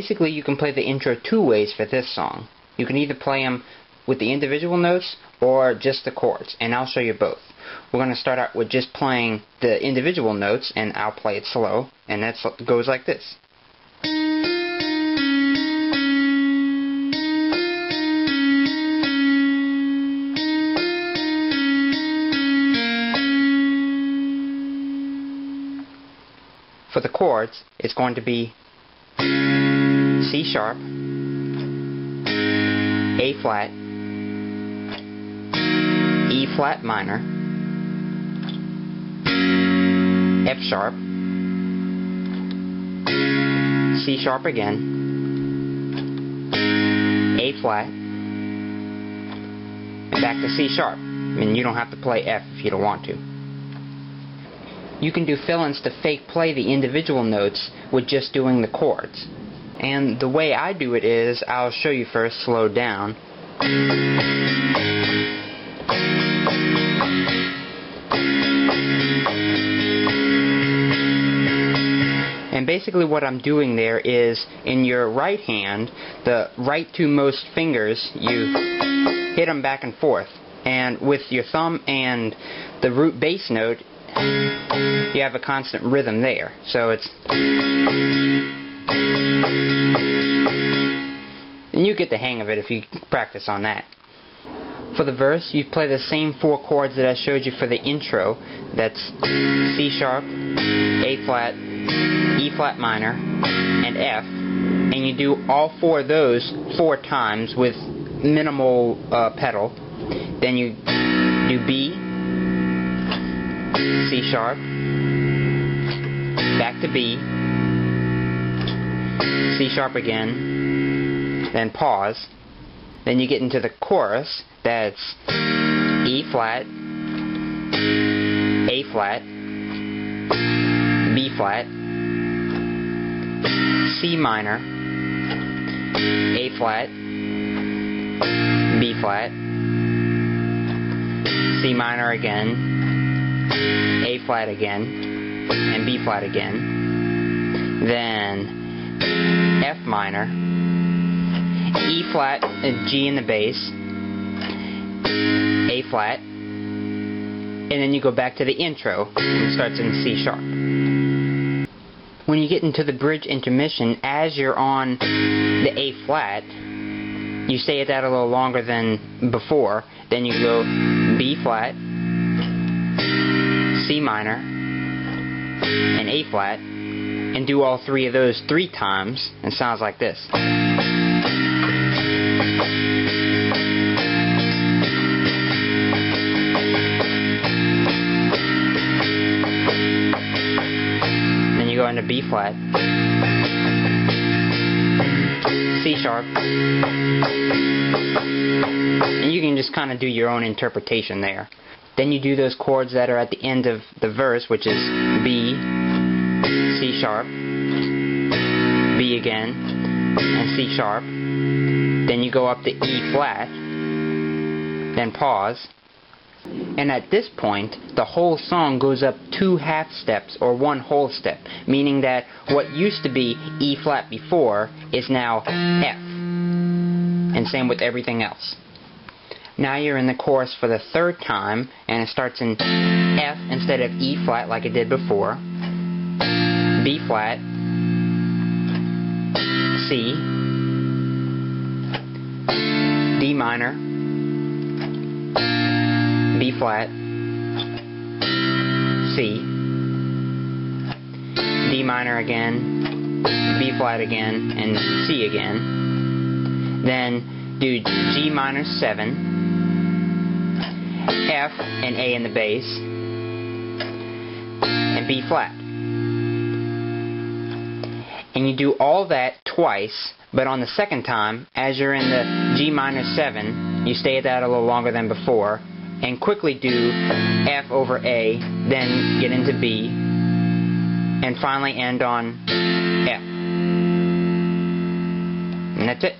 Basically, you can play the intro two ways for this song. You can either play them with the individual notes or just the chords, and I'll show you both. We're going to start out with just playing the individual notes, and I'll play it slow, and that goes like this. For the chords, it's going to be C sharp, A flat, E flat minor, F sharp, C sharp again, A flat, and back to C sharp. I mean, you don't have to play F if you don't want to. You can do fill-ins to fake play the individual notes with just doing the chords. And the way I do it is, I'll show you first slowed down. And basically what I'm doing there is, in your right hand, the right two most fingers, you hit them back and forth. And with your thumb and the root bass note, you have a constant rhythm there. So it's and you get the hang of it if you practice on that. For the verse, you play the same four chords that I showed you for the intro. That's C sharp, A flat, E flat minor, and F. And you do all four of those four times with minimal uh, pedal. Then you do B, C sharp, back to B, C sharp again, then pause. Then you get into the chorus, that's E flat, A flat, B flat, C minor, A flat, B flat, C minor again, a flat again, and B flat again. Then F minor, E flat, and G in the bass, A flat, and then you go back to the intro, it starts in C sharp. When you get into the bridge intermission, as you're on the A flat, you stay at that a little longer than before, then you go B flat, C minor, and A flat, and do all three of those three times, and sounds like this. Then you go into B flat, C sharp, and you can just kind of do your own interpretation there. Then you do those chords that are at the end of the verse, which is B, C sharp, B again, and C sharp. Then you go up to E flat, then pause. And at this point, the whole song goes up two half steps or one whole step, meaning that what used to be E flat before is now F. And same with everything else. Now you're in the chorus for the third time, and it starts in F instead of E flat like it did before, B flat, C, D minor, B flat, C, D minor again, B flat again, and C again. Then do G minor 7, F and A in the bass, and B flat. And you do all that twice, but on the second time, as you're in the G minor 7, you stay at that a little longer than before, and quickly do F over A, then get into B, and finally end on F. And that's it.